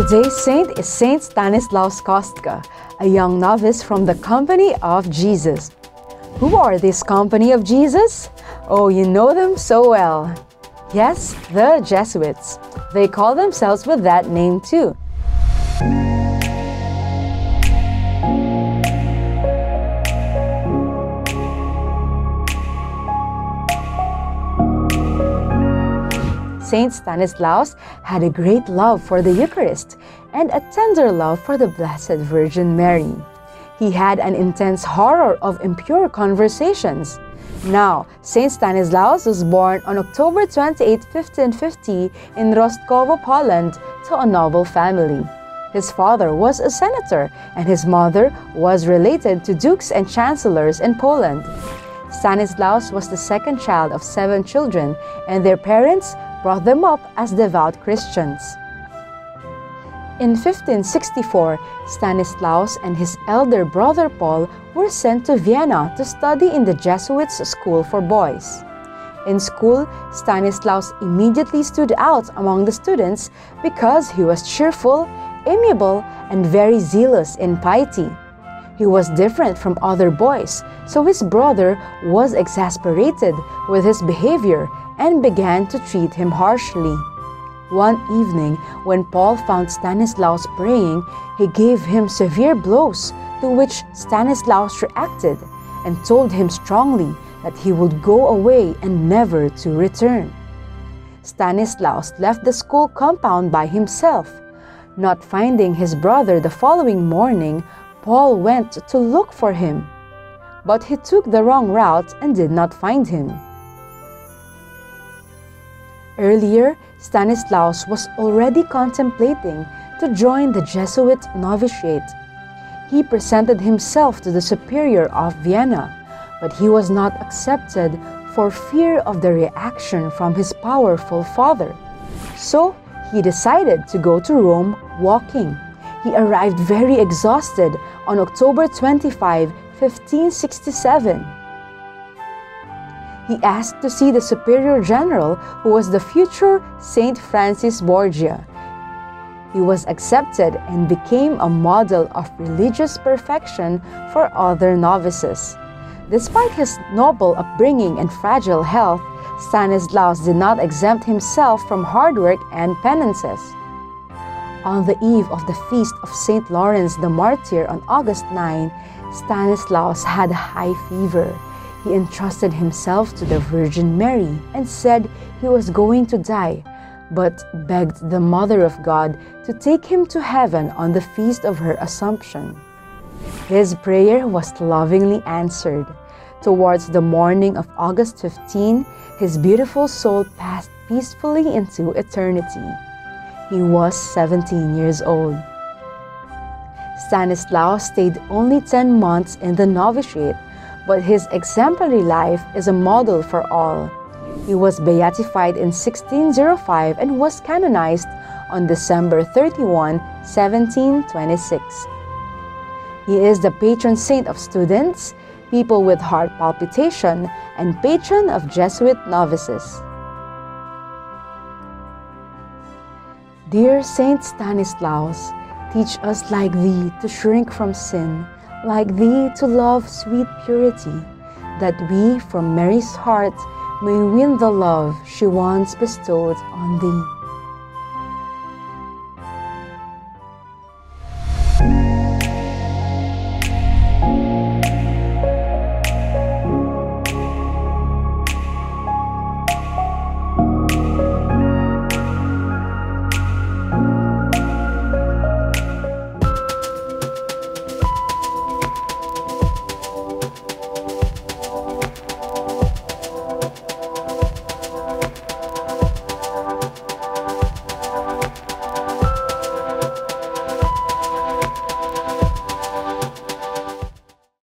Today's saint is Saint Stanislaus Kostka, a young novice from the Company of Jesus. Who are this Company of Jesus? Oh, you know them so well. Yes, the Jesuits. They call themselves with that name too. Saint Stanislaus had a great love for the Eucharist and a tender love for the Blessed Virgin Mary. He had an intense horror of impure conversations. Now, Saint Stanislaus was born on October 28, 1550 in Rostkowo, Poland, to a noble family. His father was a senator, and his mother was related to dukes and chancellors in Poland. Stanislaus was the second child of seven children, and their parents brought them up as devout Christians. In 1564, Stanislaus and his elder brother Paul were sent to Vienna to study in the Jesuits' school for boys. In school, Stanislaus immediately stood out among the students because he was cheerful, amiable, and very zealous in piety. He was different from other boys, so his brother was exasperated with his behavior and began to treat him harshly. One evening, when Paul found Stanislaus praying, he gave him severe blows, to which Stanislaus reacted and told him strongly that he would go away and never to return. Stanislaus left the school compound by himself. Not finding his brother the following morning, Paul went to look for him. But he took the wrong route and did not find him. Earlier, Stanislaus was already contemplating to join the Jesuit novitiate. He presented himself to the superior of Vienna, but he was not accepted for fear of the reaction from his powerful father. So he decided to go to Rome walking. He arrived very exhausted on October 25, 1567 he asked to see the superior general who was the future Saint Francis Borgia. He was accepted and became a model of religious perfection for other novices. Despite his noble upbringing and fragile health, Stanislaus did not exempt himself from hard work and penances. On the eve of the feast of St. Lawrence the Martyr on August 9, Stanislaus had a high fever he entrusted himself to the Virgin Mary and said he was going to die, but begged the Mother of God to take him to heaven on the feast of her Assumption. His prayer was lovingly answered. Towards the morning of August 15, his beautiful soul passed peacefully into eternity. He was 17 years old. Stanislaus stayed only 10 months in the novitiate but his exemplary life is a model for all. He was beatified in 1605 and was canonized on December 31, 1726. He is the patron saint of students, people with heart palpitation, and patron of Jesuit novices. Dear Saint Stanislaus, teach us like thee to shrink from sin like thee to love sweet purity, that we from Mary's heart may win the love she once bestowed on thee.